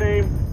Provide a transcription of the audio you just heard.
team.